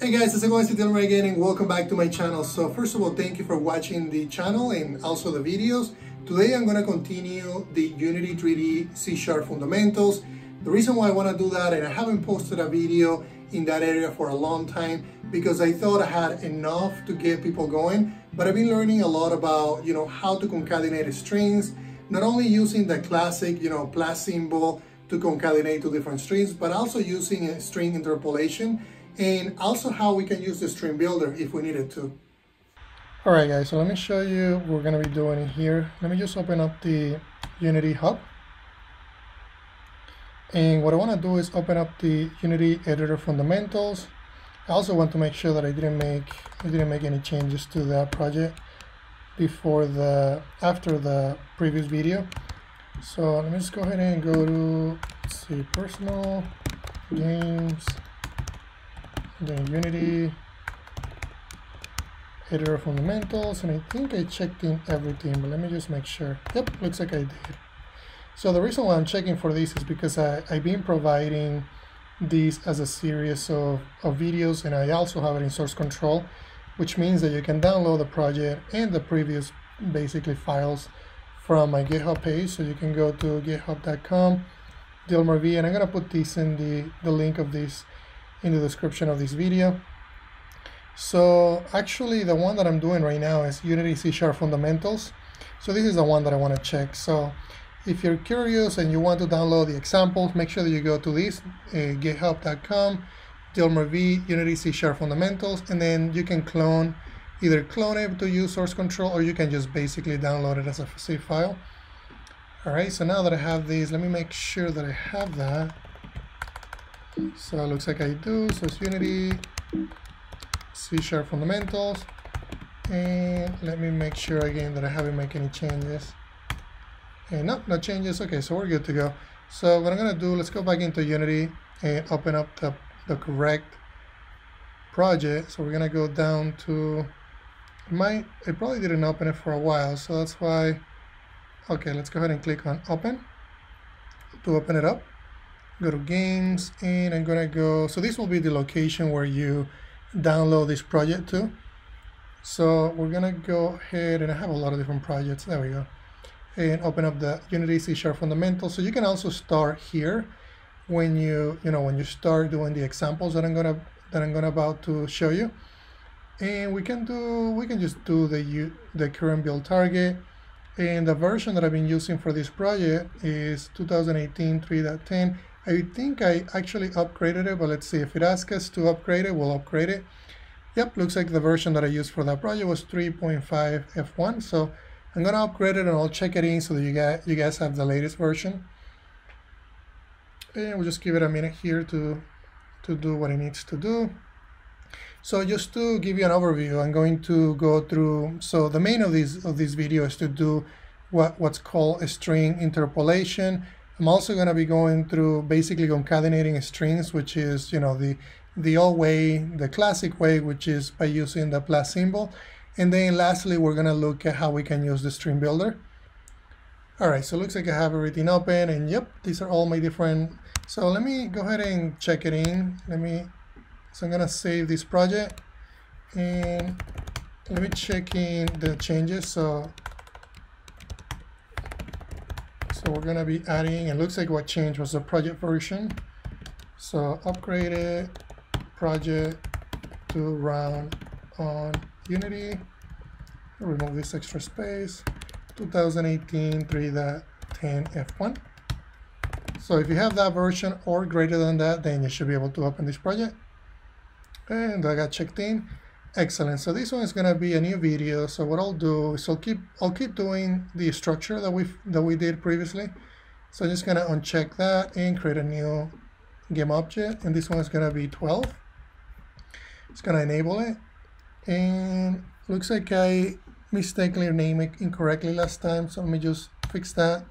Hey guys, it's Agua Dilmer again and welcome back to my channel. So first of all, thank you for watching the channel and also the videos. Today I'm going to continue the Unity 3D C Sharp fundamentals. The reason why I want to do that, and I haven't posted a video in that area for a long time because I thought I had enough to get people going, but I've been learning a lot about, you know, how to concatenate strings, not only using the classic, you know, plus symbol to concatenate two different strings, but also using a string interpolation and also how we can use the string builder if we needed to. All right guys, so let me show you what we're gonna be doing here. Let me just open up the Unity Hub. And what I wanna do is open up the Unity Editor Fundamentals. I also want to make sure that I didn't make I didn't make any changes to that project before the after the previous video. So let me just go ahead and go to let's see personal games then Unity, editor fundamentals, and I think I checked in everything, but let me just make sure. Yep, looks like I did. So the reason why I'm checking for this is because I, I've been providing these as a series of, of videos, and I also have it in source control, which means that you can download the project and the previous basically files from my GitHub page. So you can go to github.com, DilmerV, and I'm gonna put this in the, the link of this in the description of this video. So actually the one that I'm doing right now is Unity C Sharp Fundamentals. So this is the one that I want to check. So if you're curious and you want to download the examples, make sure that you go to this, uh, github.com, DilmerV, Unity C Sharp Fundamentals, and then you can clone, either clone it to use source control, or you can just basically download it as a zip file. All right, so now that I have these, let me make sure that I have that. So it looks like I do. So it's Unity, C Sharp fundamentals. And let me make sure again that I haven't made any changes. And no, no changes. Okay, so we're good to go. So what I'm gonna do, let's go back into Unity and open up the, the correct project. So we're gonna go down to my, I probably didn't open it for a while, so that's why, okay, let's go ahead and click on open to open it up go to games and I'm gonna go so this will be the location where you download this project to. So we're gonna go ahead and I have a lot of different projects there we go and open up the Unity C Sharp fundamentals so you can also start here when you you know when you start doing the examples that I'm gonna that I'm gonna about to show you. And we can do we can just do the the current build target. And the version that I've been using for this project is 2018 3.10 I think I actually upgraded it, but let's see. If it asks us to upgrade it, we'll upgrade it. Yep, looks like the version that I used for that project was 3.5 F1. So I'm gonna upgrade it and I'll check it in so that you guys, you guys have the latest version. And we'll just give it a minute here to, to do what it needs to do. So just to give you an overview, I'm going to go through, so the main of this, of this video is to do what, what's called a string interpolation I'm also going to be going through basically concatenating strings, which is, you know, the, the old way, the classic way, which is by using the plus symbol. And then lastly, we're going to look at how we can use the string builder. All right, so it looks like I have everything open and yep, these are all my different. So let me go ahead and check it in. Let me, so I'm going to save this project and let me check in the changes. So So we're going to be adding, it looks like what changed was the project version. So upgraded project to run on Unity. Remove this extra space. 2018 3.10 F1. So if you have that version or greater than that, then you should be able to open this project. And I got checked in. Excellent. So this one is going to be a new video. So what I'll do is I'll keep I'll keep doing the structure that we that we did previously. So I'm just going to uncheck that and create a new game object. And this one is going to be 12. It's going to enable it. And looks like I mistakenly named it incorrectly last time. So let me just fix that.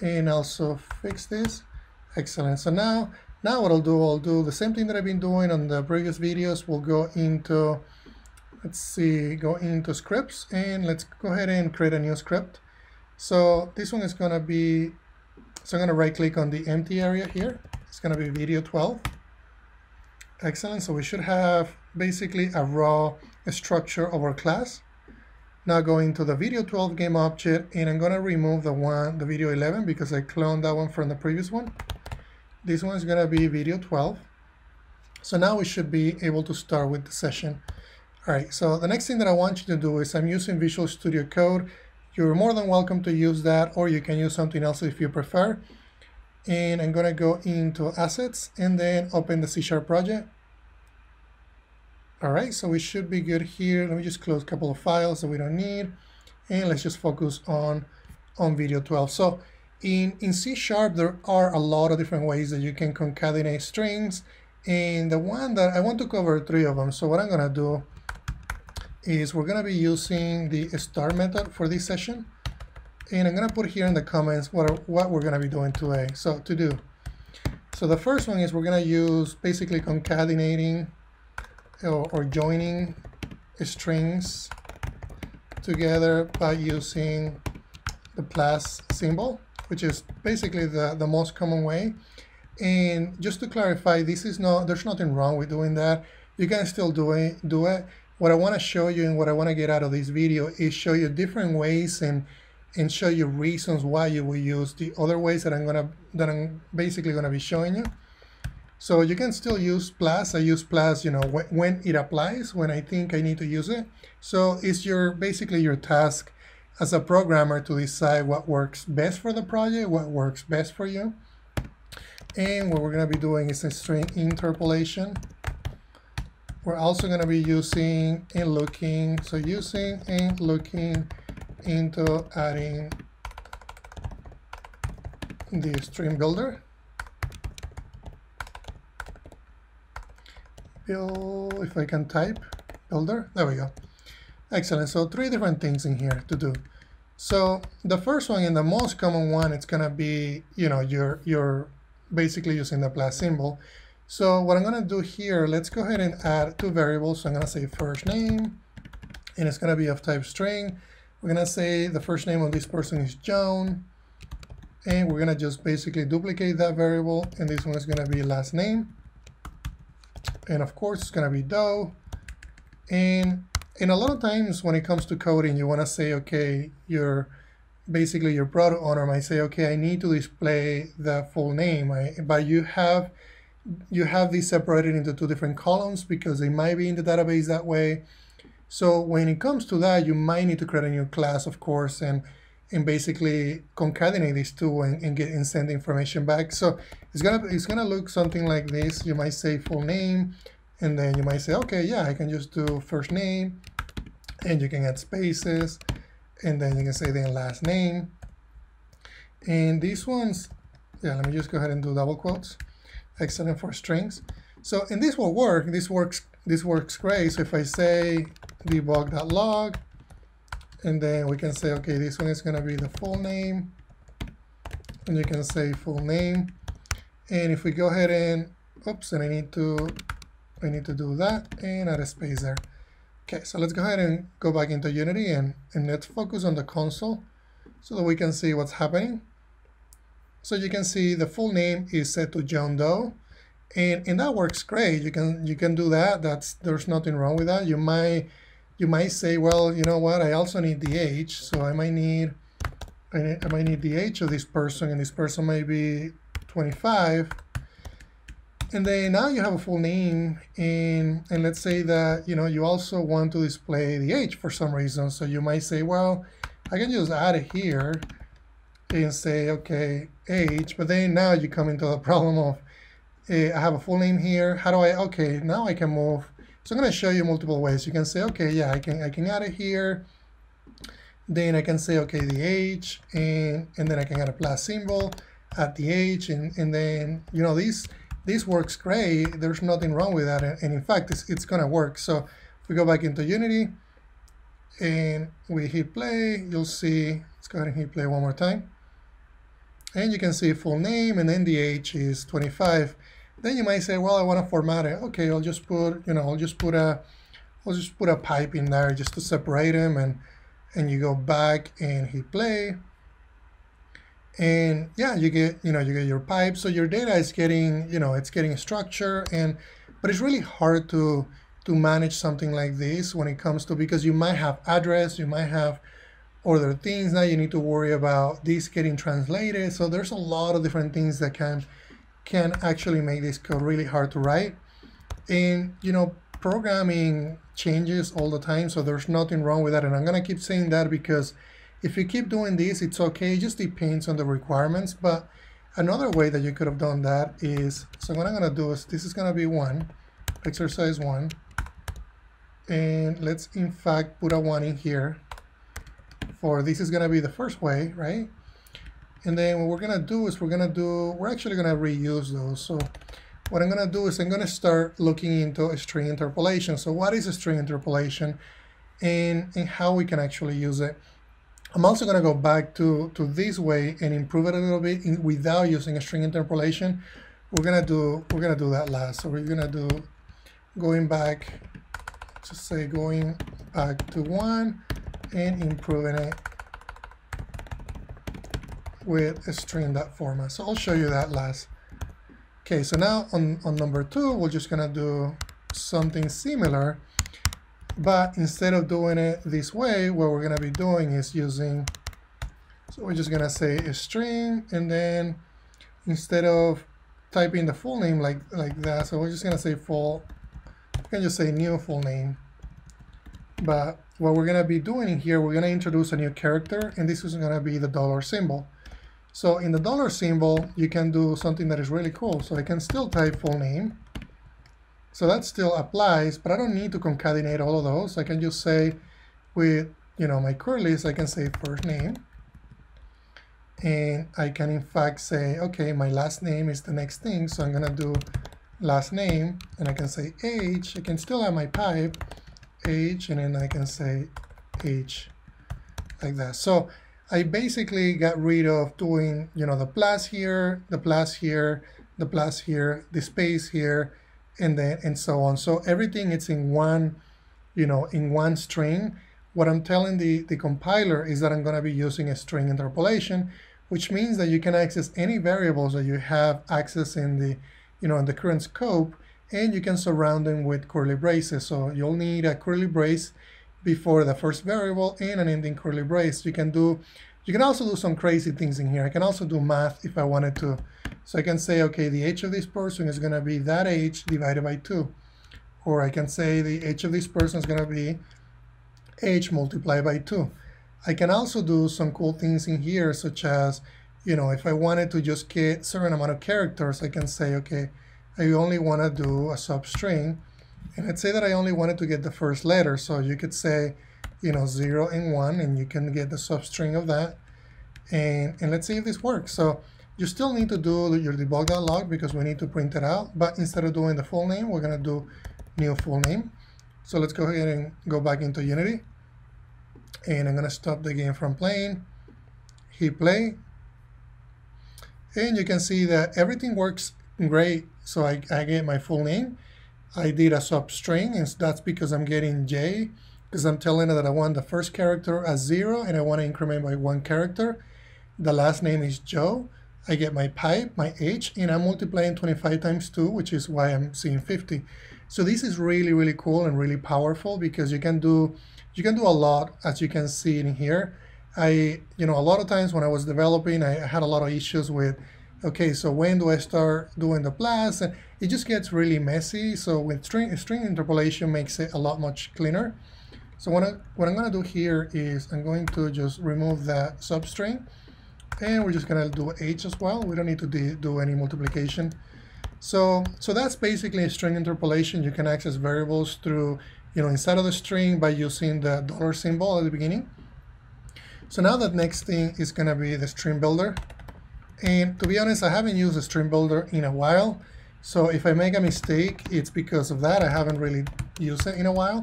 And also fix this. Excellent. So now now what I'll do, I'll do the same thing that I've been doing on the previous videos. We'll go into, let's see, go into scripts and let's go ahead and create a new script. So this one is going to be, so I'm going to right click on the empty area here. It's going to be video 12. Excellent. So we should have basically a raw structure of our class. Now going to the video 12 game object and I'm going to remove the one, the video 11 because I cloned that one from the previous one. This one is going to be video 12. So now we should be able to start with the session. All right, so the next thing that I want you to do is I'm using Visual Studio Code. You're more than welcome to use that or you can use something else if you prefer. And I'm going to go into Assets and then open the C Sharp project. All right, so we should be good here. Let me just close a couple of files that we don't need. And let's just focus on, on video 12. So in, in C Sharp, there are a lot of different ways that you can concatenate strings. And the one that I want to cover three of them. So what I'm gonna do is we're gonna be using the start method for this session. And I'm gonna put here in the comments what, are, what we're gonna be doing today. So to do. So the first one is we're gonna use basically concatenating or, or joining strings together by using the plus symbol, which is basically the, the most common way. And just to clarify, this is not, there's nothing wrong with doing that. You can still do it. Do it. What I want to show you and what I want to get out of this video is show you different ways and and show you reasons why you will use the other ways that I'm gonna that I'm basically gonna be showing you. So you can still use plus. I use plus, you know, when, when it applies, when I think I need to use it. So it's your basically your task as a programmer to decide what works best for the project, what works best for you. And what we're going to be doing is a string interpolation. We're also going to be using and looking, so using and looking into adding the string builder. build, if I can type, builder, there we go. Excellent, so three different things in here to do. So the first one and the most common one, it's gonna be, you know, you're, you're basically using the plus symbol. So what I'm gonna do here, let's go ahead and add two variables. So I'm gonna say first name, and it's gonna be of type string. We're gonna say the first name of this person is John, and we're gonna just basically duplicate that variable, and this one is gonna be last name and of course it's going to be Doe and and a lot of times when it comes to coding you want to say okay you're basically your product owner might say okay I need to display the full name I, but you have you have these separated into two different columns because they might be in the database that way so when it comes to that you might need to create a new class of course and and basically concatenate these two and, and get and send the information back. So it's gonna it's gonna look something like this. You might say full name, and then you might say, okay, yeah, I can just do first name, and you can add spaces, and then you can say then last name. And these ones, yeah, let me just go ahead and do double quotes. Excellent for strings. So and this will work. This works. This works great. So if I say debug.log and then we can say, okay, this one is going to be the full name. And you can say full name. And if we go ahead and, oops, and I need to, I need to do that and add a space there. Okay, so let's go ahead and go back into Unity and, and let's focus on the console so that we can see what's happening. So you can see the full name is set to John Doe. And, and that works great. You can you can do that. That's there's nothing wrong with that. You might you might say, well, you know what, I also need the age, so I might need, I, I might need the age of this person, and this person might be 25. And then now you have a full name, and, and let's say that, you know, you also want to display the age for some reason. So you might say, well, I can just add it here and say, okay, age, but then now you come into the problem of, uh, I have a full name here. How do I, okay, now I can move so I'm going to show you multiple ways. You can say, okay, yeah, I can I can add it here. Then I can say, okay, the age, and and then I can add a plus symbol at the age, and and then you know this this works great. There's nothing wrong with that, and in fact, it's it's gonna work. So if we go back into Unity and we hit play, you'll see. Let's go ahead and hit play one more time, and you can see full name, and then the age is 25. Then you might say, well, I want to format it. Okay, I'll just put, you know, I'll just put a, I'll just put a pipe in there just to separate them, and and you go back and hit play. And yeah, you get, you know, you get your pipe. So your data is getting, you know, it's getting structure. And but it's really hard to to manage something like this when it comes to because you might have address, you might have other things now you need to worry about this getting translated. So there's a lot of different things that can can actually make this code really hard to write. And you know, programming changes all the time, so there's nothing wrong with that. And I'm gonna keep saying that because if you keep doing this, it's okay. It just depends on the requirements. But another way that you could have done that is, so what I'm gonna do is this is gonna be one, exercise one. And let's in fact put a one in here for this is gonna be the first way, right? And then what we're gonna do is we're gonna do, we're actually gonna reuse those. So what I'm gonna do is I'm gonna start looking into a string interpolation. So what is a string interpolation and, and how we can actually use it. I'm also gonna go back to, to this way and improve it a little bit in, without using a string interpolation. We're gonna do, we're gonna do that last. So we're gonna do going back, just say going back to one and improving it with a string.format. So I'll show you that last. Okay, so now on, on number two, we're just gonna do something similar, but instead of doing it this way, what we're gonna be doing is using, so we're just gonna say a string, and then instead of typing the full name like, like that, so we're just gonna say full, you can just say new full name, but what we're gonna be doing in here, we're gonna introduce a new character, and this is gonna be the dollar symbol. So in the dollar symbol, you can do something that is really cool. So I can still type full name. So that still applies, but I don't need to concatenate all of those. I can just say with, you know, my curly's, I can say first name. And I can in fact say, okay, my last name is the next thing. So I'm gonna do last name and I can say age. I can still have my pipe age and then I can say age like that. So I basically got rid of doing, you know, the plus here, the plus here, the plus here, the space here, and then and so on. So everything it's in one, you know, in one string. What I'm telling the, the compiler is that I'm going to be using a string interpolation, which means that you can access any variables that you have access in the, you know, in the current scope, and you can surround them with curly braces. So you'll need a curly brace before the first variable and an ending curly brace. You can do, you can also do some crazy things in here. I can also do math if I wanted to. So I can say, okay, the age of this person is going to be that age divided by 2. Or I can say the age of this person is going to be age multiplied by 2. I can also do some cool things in here, such as, you know, if I wanted to just get certain amount of characters, I can say, okay, I only want to do a substring and let's say that I only wanted to get the first letter. So you could say, you know, 0 and 1, and you can get the substring of that. And, and let's see if this works. So you still need to do your debug.log because we need to print it out. But instead of doing the full name, we're going to do new full name. So let's go ahead and go back into Unity. And I'm going to stop the game from playing. Hit play. And you can see that everything works great. So I, I get my full name. I did a substring, and that's because I'm getting J, because I'm telling it that I want the first character as zero, and I want to increment by one character. The last name is Joe. I get my pipe, my H, and I'm multiplying 25 times 2, which is why I'm seeing 50. So this is really, really cool and really powerful because you can do you can do a lot, as you can see in here. I, you know, a lot of times when I was developing, I had a lot of issues with okay, so when do I start doing the plus? And it just gets really messy. So with string, string interpolation makes it a lot much cleaner. So what, I, what I'm going to do here is I'm going to just remove that substring. And we're just going to do h as well. We don't need to do any multiplication. So, so that's basically a string interpolation. You can access variables through, you know, inside of the string by using the dollar symbol at the beginning. So now that next thing is going to be the string builder. And to be honest, I haven't used a string builder in a while. So if I make a mistake, it's because of that. I haven't really used it in a while.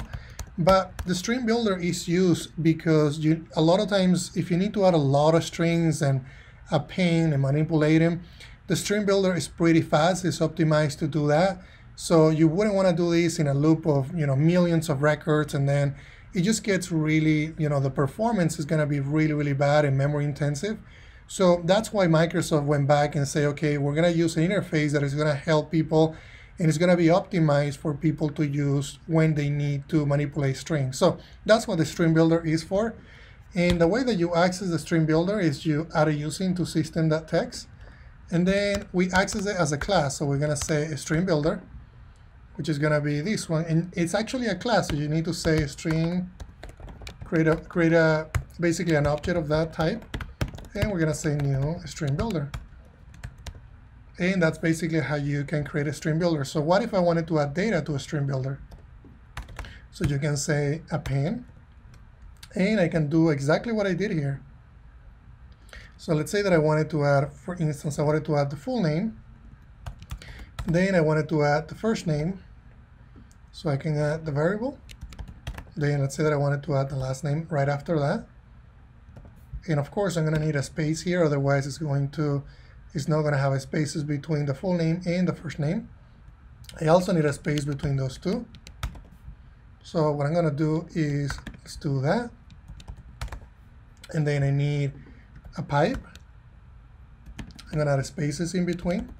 But the string builder is used because you a lot of times if you need to add a lot of strings and append and manipulate them, the string builder is pretty fast. It's optimized to do that. So you wouldn't want to do this in a loop of you know millions of records and then it just gets really, you know, the performance is going to be really, really bad and memory intensive. So that's why Microsoft went back and say, okay, we're going to use an interface that is going to help people and it's going to be optimized for people to use when they need to manipulate strings. So that's what the string builder is for. And the way that you access the string builder is you add a using to system.text, and then we access it as a class. So we're going to say string builder, which is going to be this one. And it's actually a class, so you need to say string, create a, create a basically an object of that type, and we're going to say new string builder. And that's basically how you can create a string builder. So what if I wanted to add data to a string builder? So you can say append, and I can do exactly what I did here. So let's say that I wanted to add, for instance, I wanted to add the full name. Then I wanted to add the first name. So I can add the variable. Then let's say that I wanted to add the last name right after that. And of course, I'm going to need a space here, otherwise it's going to it's not going to have a spaces between the full name and the first name. I also need a space between those two. So what I'm going to do is let's do that. And then I need a pipe. I'm going to add spaces in between.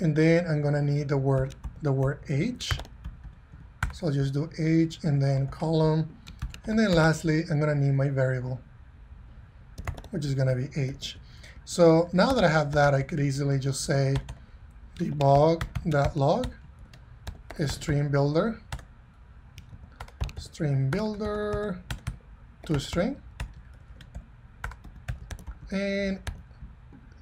And then I'm going to need the word the word H. So I'll just do H and then column. And then lastly, I'm going to need my variable, which is going to be H. So now that I have that, I could easily just say debug.log string builder string builder to string. And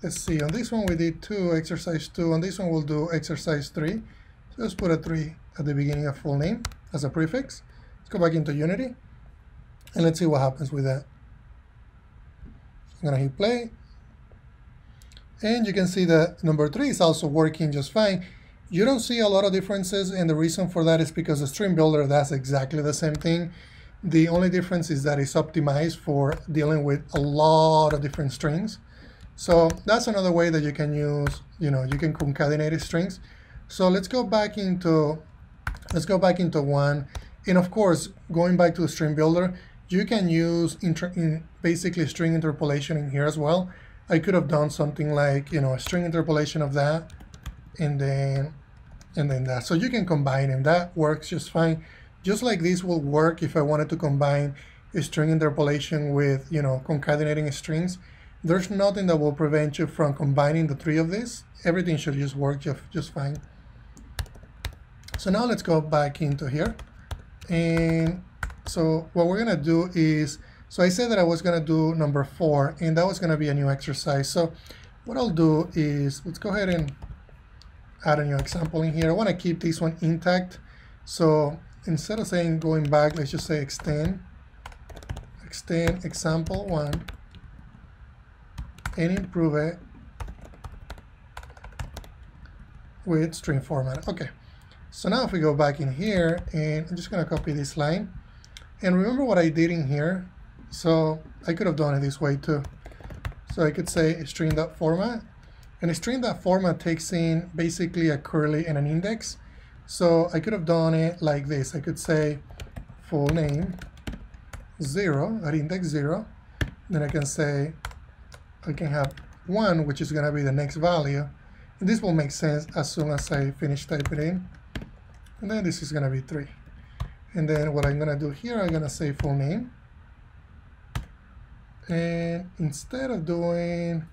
let's see on this one we did two exercise two. On this one we'll do exercise three. So let's put a three at the beginning of full name as a prefix. Let's go back into unity and let's see what happens with that. So I'm gonna hit play and you can see that number three is also working just fine. You don't see a lot of differences, and the reason for that is because the string builder does exactly the same thing. The only difference is that it's optimized for dealing with a lot of different strings. So that's another way that you can use, you know, you can concatenate strings. So let's go back into, let's go back into one. And of course, going back to the string builder, you can use in basically string interpolation in here as well. I could have done something like, you know, a string interpolation of that and then and then that. So you can combine and that works just fine. Just like this will work if I wanted to combine a string interpolation with, you know, concatenating strings. There's nothing that will prevent you from combining the three of these. Everything should just work just, just fine. So now let's go back into here. And so what we're gonna do is so I said that I was going to do number four, and that was going to be a new exercise. So what I'll do is, let's go ahead and add a new example in here. I want to keep this one intact. So instead of saying going back, let's just say extend, extend example one, and improve it with string format. Okay, so now if we go back in here, and I'm just going to copy this line, and remember what I did in here so I could have done it this way too. So I could say string.format, and string.format takes in basically a curly and an index. So I could have done it like this. I could say full name zero at index zero. Then I can say I can have one, which is going to be the next value. And this will make sense as soon as I finish typing in. And then this is going to be three. And then what I'm going to do here, I'm going to say full name and instead of doing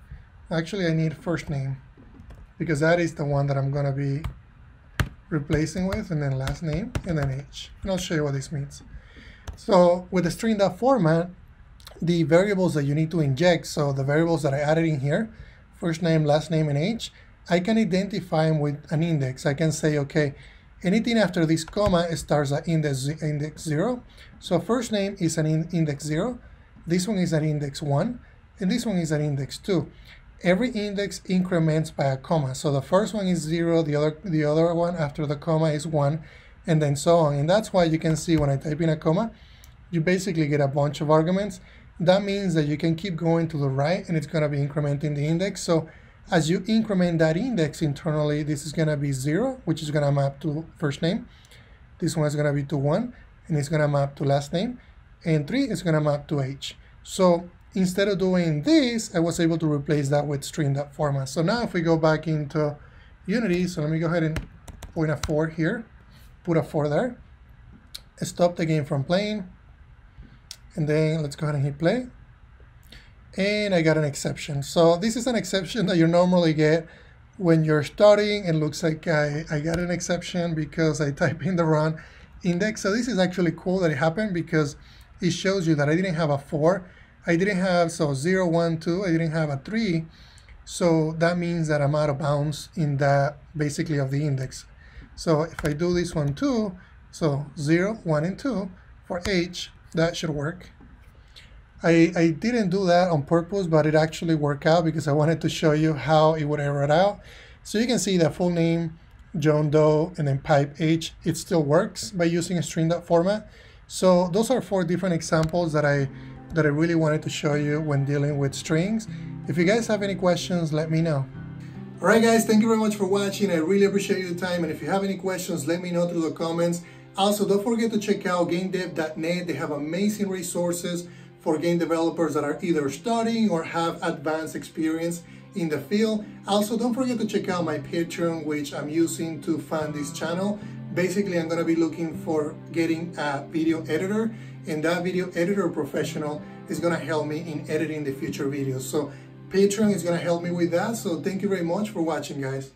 actually I need first name because that is the one that I'm gonna be replacing with and then last name and then age and I'll show you what this means. So with the string format the variables that you need to inject so the variables that I added in here first name last name and age I can identify them with an index. I can say okay anything after this comma starts at index, index 0 so first name is an in, index 0 this one is at index 1, and this one is at index 2. Every index increments by a comma. So the first one is 0, the other, the other one after the comma is 1, and then so on. And that's why you can see when I type in a comma, you basically get a bunch of arguments. That means that you can keep going to the right, and it's going to be incrementing the index. So as you increment that index internally, this is going to be 0, which is going to map to first name. This one is going to be to 1, and it's going to map to last name and 3 is going to map to h. So instead of doing this, I was able to replace that with string.format. So now if we go back into Unity, so let me go ahead and point a 4 here, put a 4 there, stop the game from playing, and then let's go ahead and hit play. And I got an exception. So this is an exception that you normally get when you're starting. It looks like I, I got an exception because I type in the wrong index. So this is actually cool that it happened because it shows you that I didn't have a 4. I didn't have, so 0, 1, 2, I didn't have a 3. So that means that I'm out of bounds in that basically of the index. So if I do this one too, so 0, 1, and 2 for H, that should work. I, I didn't do that on purpose, but it actually worked out because I wanted to show you how it would error it out. So you can see the full name, John Doe, and then pipe H, it still works by using a string format. So those are four different examples that I that I really wanted to show you when dealing with strings. If you guys have any questions, let me know. Alright guys, thank you very much for watching. I really appreciate your time and if you have any questions, let me know through the comments. Also, don't forget to check out gamedev.net. They have amazing resources for game developers that are either studying or have advanced experience in the field. Also, don't forget to check out my Patreon, which I'm using to fund this channel. Basically, I'm gonna be looking for getting a video editor, and that video editor professional is gonna help me in editing the future videos. So Patreon is gonna help me with that. So thank you very much for watching, guys.